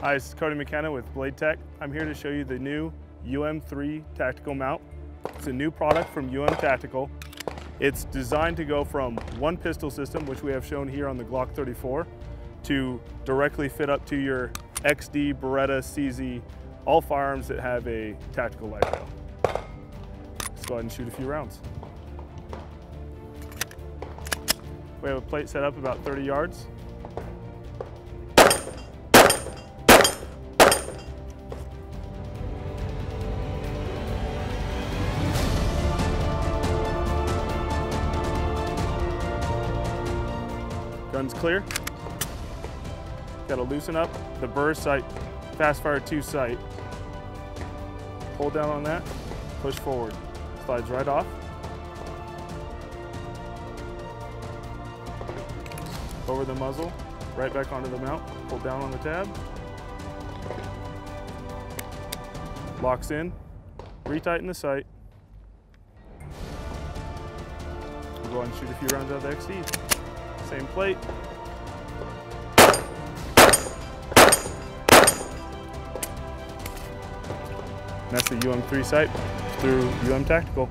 Hi, this is Cody McKenna with Blade Tech. I'm here to show you the new UM3 tactical mount. It's a new product from UM Tactical. It's designed to go from one pistol system, which we have shown here on the Glock 34, to directly fit up to your XD, Beretta, CZ, all firearms that have a tactical light rail. Let's go ahead and shoot a few rounds. We have a plate set up about 30 yards. Gun's clear. Got to loosen up the Burris sight, fast fire 2 sight. Hold down on that, push forward. Slides right off. Over the muzzle, right back onto the mount. Pull down on the tab. Locks in. Retighten the sight. We'll go ahead and shoot a few rounds out of the XD. Same plate. And that's the UM3 sight through UM Tactical.